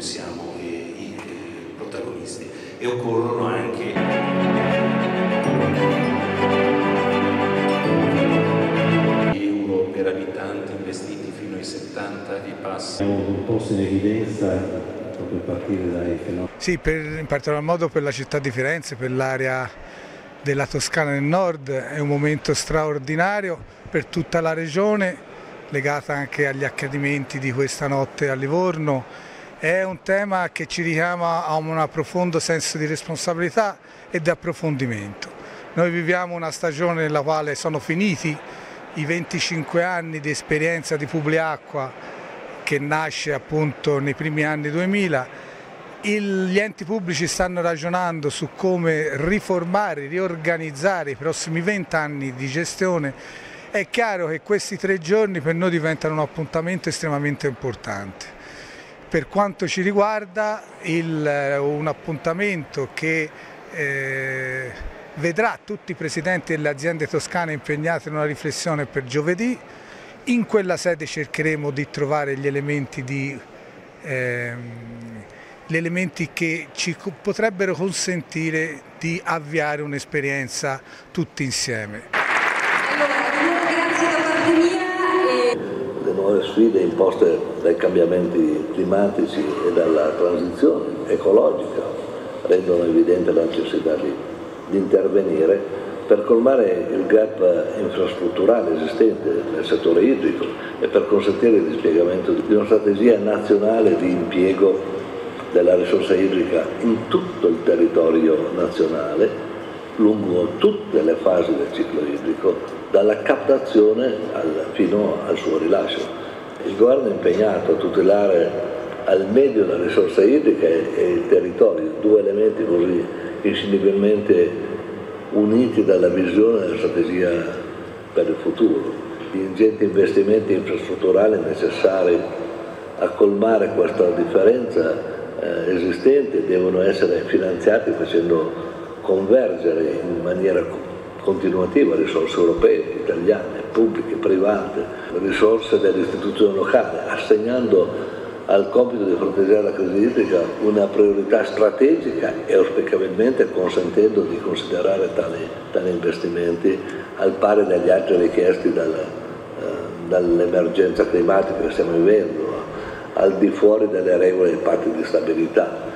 noi siamo eh, i eh, protagonisti e occorrono anche euro per abitante investiti fino ai 70 e passa. Un posto in evidenza proprio a partire dai fenomeni. Sì, per, in particolar modo per la città di Firenze, per l'area della Toscana del Nord, è un momento straordinario per tutta la regione, legata anche agli accadimenti di questa notte a Livorno. È un tema che ci richiama a un profondo senso di responsabilità e di approfondimento. Noi viviamo una stagione nella quale sono finiti i 25 anni di esperienza di Publiacqua che nasce appunto nei primi anni 2000 il, gli enti pubblici stanno ragionando su come riformare, riorganizzare i prossimi 20 anni di gestione. È chiaro che questi tre giorni per noi diventano un appuntamento estremamente importante. Per quanto ci riguarda il, un appuntamento che eh, vedrà tutti i presidenti delle aziende toscane impegnati in una riflessione per giovedì. In quella sede cercheremo di trovare gli elementi di eh, gli elementi che ci potrebbero consentire di avviare un'esperienza tutti insieme. Le nuove sfide imposte dai cambiamenti climatici e dalla transizione ecologica rendono evidente la necessità di, di intervenire per colmare il gap infrastrutturale esistente nel settore idrico e per consentire il dispiegamento di una strategia nazionale di impiego della risorsa idrica in tutto il territorio nazionale, lungo tutte le fasi del ciclo idrico, dalla captazione al, fino al suo rilascio. Il governo è impegnato a tutelare al medio la risorsa idrica e il territorio, due elementi così inscindibilmente uniti dalla visione della strategia per il futuro. Gli ingenti investimenti infrastrutturali necessari a colmare questa differenza eh, esistenti devono essere finanziati facendo convergere in maniera continuativa risorse europee, italiane, pubbliche, private, risorse delle istituzioni locali, assegnando al compito di fronteggiare la crisi idrica una priorità strategica e auspicabilmente consentendo di considerare tali, tali investimenti al pari degli altri richiesti dal, eh, dall'emergenza climatica che stiamo vivendo, al di fuori delle regole dei patti di stabilità.